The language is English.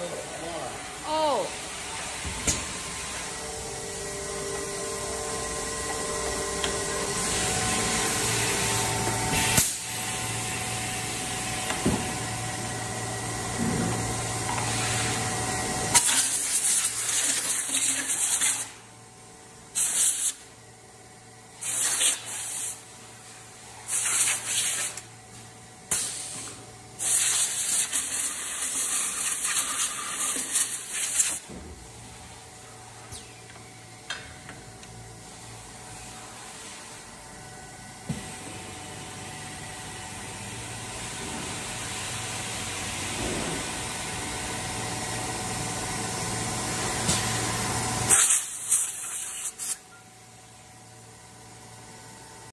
Lord.